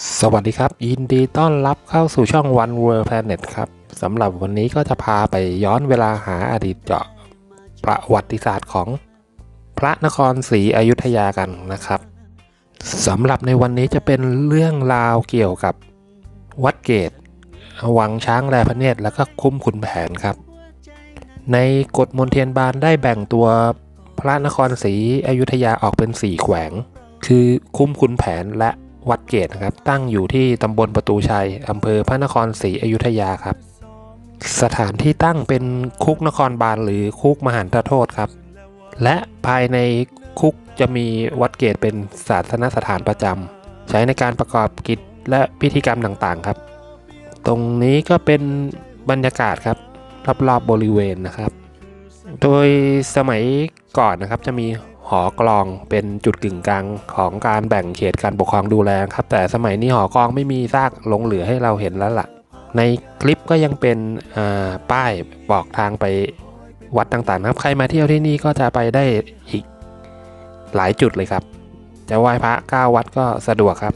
สวัสดีครับ ยินดีต้อนรับเข้าสู่ช่อง One World Planet ครับสำหรับวันนี้ก็จะพาไปย้อนเวลาหาอดีตเจาะประวัติศาสตร์ของพระนครศรีอยุธยากันนะครับสำหรับในวันนี้จะเป็นเรื่องราวเกี่ยวกับวัดเกตวังช้างแลพระเนตรแล้วก็คุ้มขุนแผนครับ ในกฎมนเทียนบานได้แบ่งตัวพระนครศรีอยุธยาออกเป็น 4 แขวง คือคุ้มขุนแผนและ วัดเกตนะครับ ตั้งอยู่ที่ตำบลประตูชัยอำเภอพระนครศรีอยุธยาครับ สถานที่ตั้งเป็นคุกนครบาลหรือคุกมหันตโทษครับ และภายในคุกจะมีวัดเกตเป็นศาสนสถานประจำใช้ในการประกอบกิจและพิธีกรรมต่างๆครับ ตรงนี้ก็เป็นบรรยากาศครับรอบๆบริเวณนะครับ โดยสมัยก่อนนะครับจะมี หอกลองเป็นจุดกึ่งกลางของการแบ่งเขตการปกครองดูแลครับ แต่สมัยนี้หอกลองไม่มีซากหลงเหลือให้เราเห็นแล้วล่ะ ในคลิปก็ยังเป็นป้ายบอกทางไปวัดต่างๆนะครับ ใครมาเที่ยวที่นี่ก็จะไปได้อีกหลายจุดเลยครับ จะไหว้พระ9วัดก็สะดวกครับ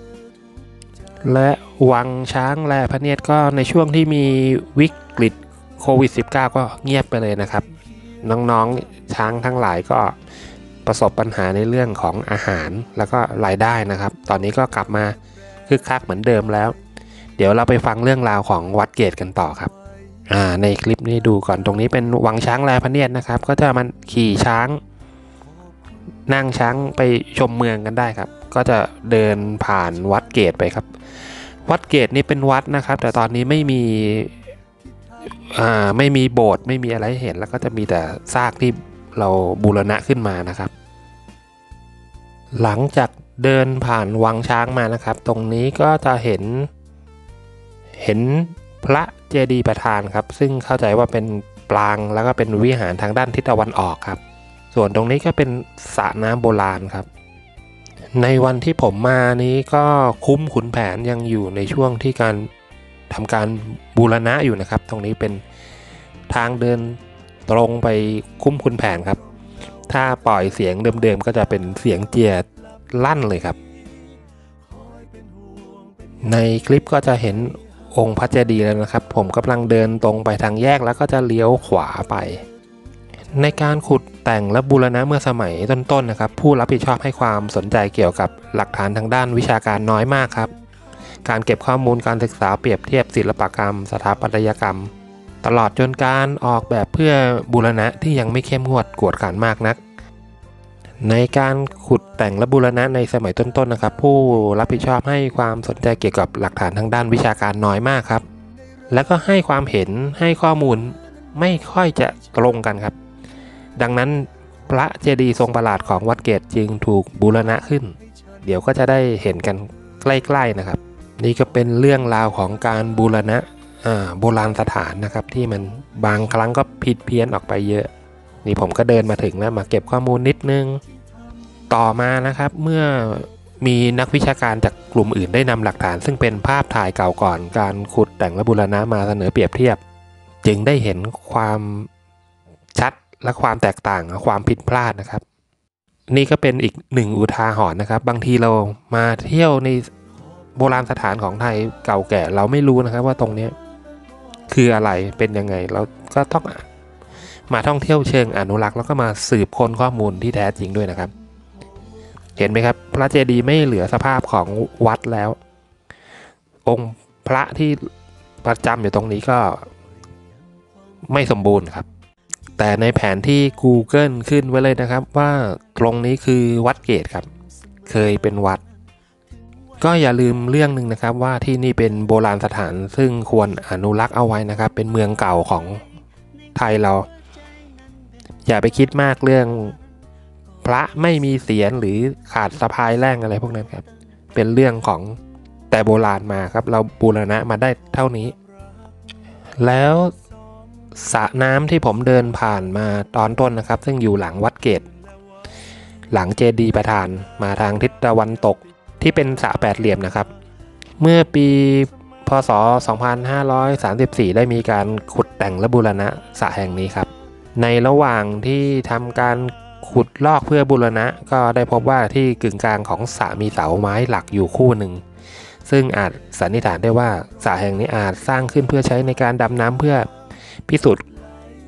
และวังช้างแลพระเนียดก็ในช่วงที่มีวิกฤตโควิด -19 ก็เงียบไปเลยนะครับ น้องๆช้างทั้งหลายก็ ประสบปัญหาในเรื่องของอาหารแล้วก็รายได้นะครับ ตอนนี้ก็กลับมาคึกคักเหมือนเดิมแล้ว เดี๋ยวเราไปฟังเรื่องราวของวัดเกตกันต่อครับอ่าในคลิปนี้ดูก่อนตรงนี้เป็นวังช้างแลพระเนียดนะครับ ก็จะมันขี่ช้าง นั่งช้างไปชมเมืองกันได้ครับ ก็จะเดินผ่านวัดเกตไปครับ วัดเกตนี่เป็นวัดนะครับ แต่ตอนนี้ไม่มีอ่าไม่มีโบสถ์ไม่มีอะไรให้เห็นแล้วก็จะมีแต่ซากที่ เราบูรณะขึ้นมานะครับ หลังจากเดินผ่านวังช้างมานะครับ ตรงนี้ก็จะเห็น เห็นพระเจดีย์ประธานครับ ซึ่งเข้าใจว่าเป็นปรางแล้วก็เป็นวิหารทางด้านทิศตะวันออกครับ ส่วนตรงนี้ก็เป็นสระน้ำโบราณครับ ในวันที่ผมมานี้ก็คุ้มขุนแผนยังอยู่ในช่วงที่การทำการบูรณะอยู่นะครับ ตรงนี้เป็นทางเดิน ตรงไปคุ้มขุนแผนครับ ถ้าปล่อยเสียงเดิมๆก็จะเป็นเสียงเจียลั่นเลยครับ ในคลิปก็จะเห็นองค์พระเจดีย์แล้วนะครับ ผมกำลังเดินตรงไปทางแยกแล้วก็จะเลี้ยวขวาไป ในการขุดแต่งและบูรณะเมื่อสมัยต้นๆนะครับ ผู้รับผิดชอบให้ความสนใจเกี่ยวกับหลักฐานทางด้านวิชาการน้อยมากครับ การเก็บข้อมูลการศึกษาเปรียบเทียบศิลปกรรม สถาปัตยกรรม ตลอดจนการออกแบบเพื่อบูรณะที่ยังไม่เข้มงวดกวดขันมากนัก ในการขุดแต่งและบูรณะในสมัยต้นๆนะครับ ผู้รับผิดชอบให้ความสนใจเกี่ยวกับหลักฐานทางด้านวิชาการน้อยมากครับ แล้วก็ให้ความเห็นให้ข้อมูลไม่ค่อยจะตรงกันครับ ดังนั้นพระเจดีย์ทรงประหลาดของวัดเกตจึงถูกบูรณะขึ้น เดี๋ยวก็จะได้เห็นกันใกล้ๆนะครับ นี่ก็เป็นเรื่องราวของการบูรณะ โบราณสถานนะครับที่มันบางครั้งก็ผิดเพี้ยนออกไปเยอะ นี่ผมก็เดินมาถึงแล้วมาเก็บข้อมูลนิดนึง ต่อมานะครับเมื่อมีนักวิชาการจากกลุ่มอื่นได้นำหลักฐาน ซึ่งเป็นภาพถ่ายเก่าก่อนการขุดแต่งและบูรณะมาเสนอเปรียบเทียบ จึงได้เห็นความชัดและความแตกต่างความผิดพลาดนะครับ นี่ก็เป็นอีกหนึ่งอุทาหรณ์นะครับ บางทีเรามาเที่ยวในโบราณสถานของไทยเก่าแก่เราไม่รู้นะครับว่าตรงนี้ คืออะไรเป็นยังไงเราก็ต้องมาท่องเที่ยวเชิงอนุรักษ์แล้วก็มาสืบค้นข้อมูลที่แท้จริงด้วยนะครับ เห็นไหมครับ พระเจดีย์ไม่เหลือสภาพของวัดแล้ว องค์พระที่ประจำอยู่ตรงนี้ก็ไม่สมบูรณ์ครับ แต่ในแผนที่ Google ขึ้นไว้เลยนะครับว่าตรงนี้คือวัดเกตครับ เคยเป็นวัด ก็อย่าลืมเรื่องหนึ่งนะครับว่าที่นี่เป็นโบราณสถานซึ่งควรอนุรักษ์เอาไว้นะครับ เป็นเมืองเก่าของไทยเรา อย่าไปคิดมากเรื่องพระไม่มีเสียรหรือขาดสะพายแร่งอะไรพวกนั้นครับ เป็นเรื่องของแต่โบราณมาครับ เราบูรณะมาได้เท่านี้ แล้วสระน้ำที่ผมเดินผ่านมาตอนต้นนะครับ ซึ่งอยู่หลังวัดเกต หลังเจดีย์ประธานมาทางทิศตะวันตก ที่เป็นสระแปดเหลี่ยมนะครับ เมื่อปีพศ 2534 ได้มีการขุดแต่งและบูรณะสระแห่งนี้ครับ ในระหว่างที่ทำการขุดลอกเพื่อบูรณะ ก็ได้พบว่าที่กึ่งกลางของสระมีเสาไม้หลักอยู่คู่หนึ่ง ซึ่งอาจสันนิษฐานได้ว่าสระแห่งนี้อาจสร้างขึ้นเพื่อใช้ในการดำน้ำเพื่อพิสูจน์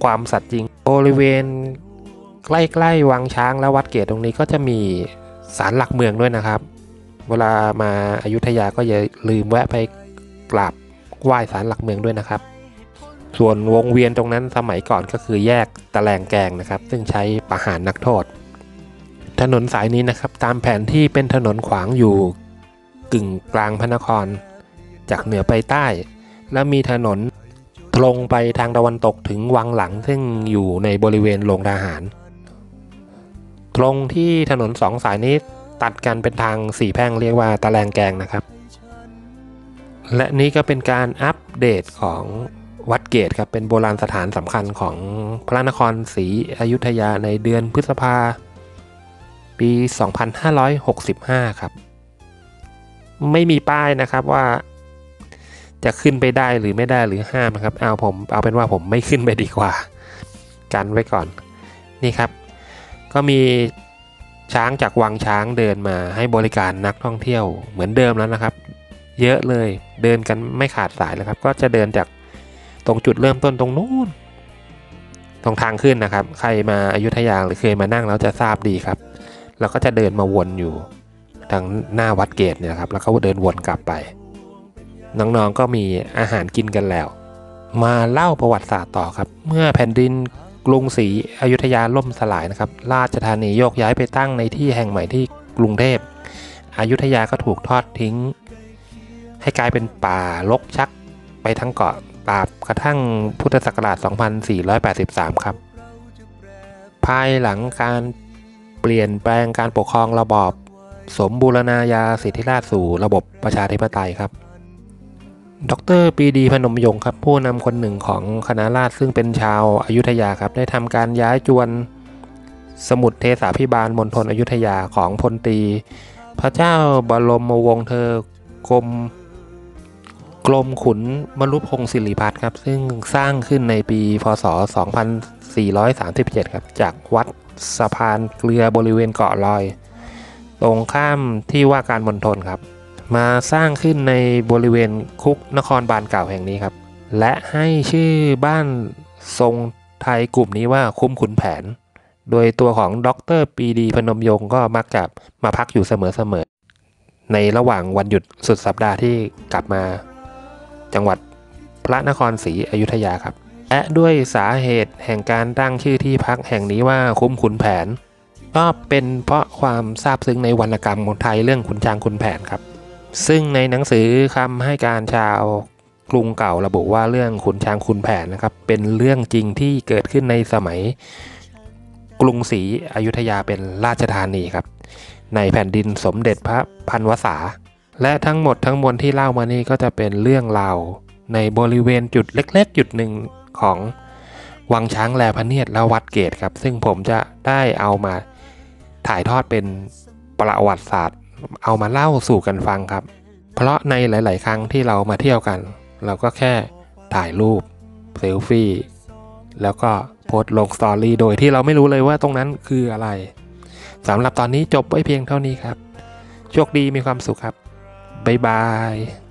ความสัตย์จริง บริเวณใกล้ๆวังช้างและวัดเกตตรงนี้ก็จะมีศาลหลักเมืองด้วยนะครับ เวลามาอายุทยาก็อย่าลืมแวะไปกราบไหว้ศาลหลักเมืองด้วยนะครับ ส่วนวงเวียนตรงนั้นสมัยก่อนก็คือแยกตะแลงแกงนะครับ ซึ่งใช้ประหารนักโทษ ถนนสายนี้นะครับ ตามแผนที่เป็นถนนขวางอยู่กึ่งกลางพระนคร จากเหนือไปใต้ และมีถนนตรงไปทางตะวันตกถึงวังหลังซึ่งอยู่ในบริเวณโรงทหาร ตรงที่ถนนสองสายนี้ ตัดกันเป็นทางสี่แพ่งเรียกว่าตะแลงแกงนะครับ และนี่ก็เป็นการอัปเดตของวัดเกตครับเป็นโบราณสถานสำคัญของพระนครศรีอยุธยาในเดือนพฤษภาปี 2565 ครับ ไม่มีป้ายนะครับว่าจะขึ้นไปได้หรือไม่ได้หรือห้ามนะครับ เอาผมเอาเป็นว่าผมไม่ขึ้นไปดีกว่า กันไว้ก่อนนี่ครับ ก็มี ช้างจากวังช้างเดินมาให้บริการนักท่องเที่ยวเหมือนเดิมแล้วนะครับ เยอะเลยเดินกันไม่ขาดสายเลยครับ ก็จะเดินจากตรงจุดเริ่มต้นตรงนู้นตรงทางขึ้นนะครับ ใครมาอายุทยาหรือเคยมานั่งแล้วจะทราบดีครับ แล้วก็จะเดินมาวนอยู่ทางหน้าวัดเกตเนี่ยครับ แล้วก็เดินวนกลับไป น้องๆก็มีอาหารกินกันแล้ว มาเล่าประวัติศาสตร์ต่อครับ เมื่อแผ่นดิน กรุงศรีอยุธยาล่มสลายนะครับ ราชธานีโยกย้ายไปตั้งในที่แห่งใหม่ที่กรุงเทพอยุธยาก็ถูกทอดทิ้ง ให้กลายเป็นป่ารกชักไปทั้งเกาะตราบกระทั่งพุทธศักราช 2483 ครับ ภายหลังการเปลี่ยนแปลงการปกครองระบอบ สมบูรณาญาสิทธิราชสู่ระบบประชาธิปไตยครับ ดรปรีดีพนมยงค์ครับผู้นำคนหนึ่งของคณะราษฎรซึ่งเป็นชาวอายุทยาครับได้ทำการย้ายจวนสมุดเทสาพิบาลมณฑลอยุธยาของพลตรีพระเจ้าบรมวงศ์เธอกรมกรมขุนมรุพงศ์ศิริพัฒน์ครับ ซึ่งสร้างขึ้นในปีพศ 2437 ครับ จากวัดสะพานเกลือบริเวณเกาะลอย ตรงข้ามที่ว่าการมณฑลครับ มาสร้างขึ้นในบริเวณคุกนครบาลเก่าแห่งนี้ครับ และให้ชื่อบ้านทรงไทยกลุ่มนี้ว่าคุ้มขุนแผน โดยตัวของดรปรีดีพนมยงค์ก็มักจะมาพักอยู่เสมอๆในระหว่างวันหยุดสุดสัปดาห์ที่กลับมา จังหวัดพระนครศรีอยุธยาครับ และด้วยสาเหตุแห่งการตั้งชื่อที่พักแห่งนี้ว่าคุ้มขุนแผน ก็เป็นเพราะความซาบซึ้งในวรรณกรรมของไทยเรื่องขุนช้างขุนแผนครับ ซึ่งในหนังสือคำให้การชาวกรุงเก่าระบุว่าเรื่องขุนช้างขุนแผนนะครับ เป็นเรื่องจริงที่เกิดขึ้นในสมัยกรุงศรีอยุธยาเป็นราชธานีครับ ในแผ่นดินสมเด็จพระพันวษา และทั้งหมดทั้งมวลที่เล่ามานี่ก็จะเป็นเรื่องราวในบริเวณจุดเล็ก ๆ จุดหนึ่งของวังช้างแลพระเนียดและวัดเกตครับ ซึ่งผมจะได้เอามาถ่ายทอดเป็นประวัติศาสตร์ เอามาเล่าสู่กันฟังครับ เพราะในหลาย ๆ ครั้งที่เรามาเที่ยวกัน เราก็แค่ถ่ายรูปเซลฟี่แล้วก็โพสต์ลงสตอรี่โดยที่เราไม่รู้เลยว่าตรงนั้นคืออะไรสำหรับตอนนี้จบไว้เพียงเท่านี้ครับ โชคดีมีความสุขครับ บ๊ายบาย